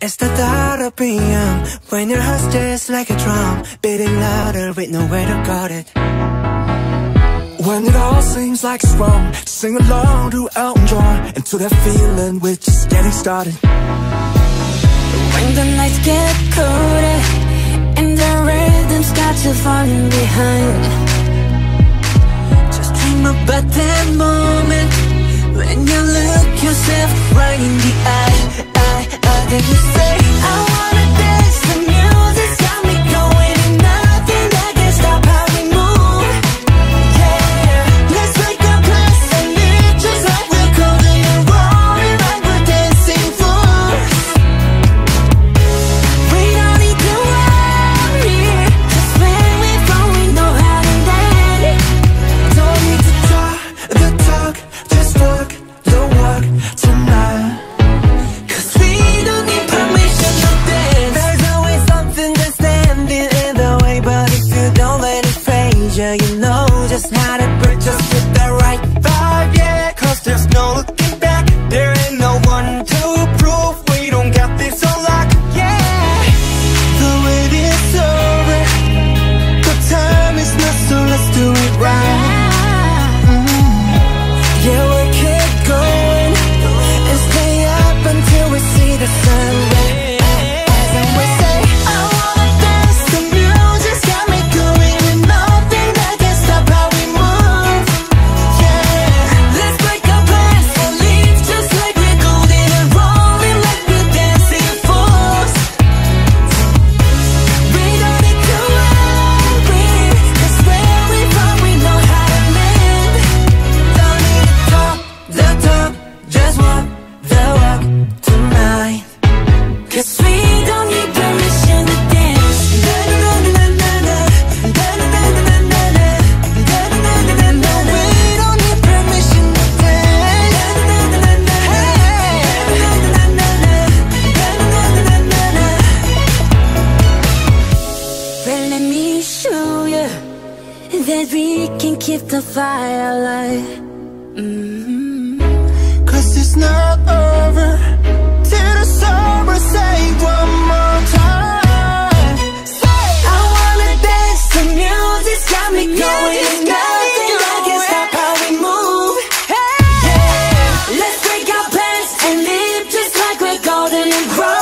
It's the thought of being When your heart's just like a drum Beating louder with nowhere to guard it. When it all seems like it's wrong Sing along to Elton John And to that feeling we're just getting started. When the nights get colder And the rhythm starts to falling behind. Just dream about that moment When you look yourself right in the eye, you You know just how to break Just with the right vibe, yeah. Cause there's no looking That we can keep the fire alive mm-hmm. Cause it's not over till the summer say one more time. Say, I wanna dance, the music's got me going. Nothing that can stop how we move. Yeah, let's break our plans and live just like we're golden and grow.